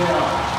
네.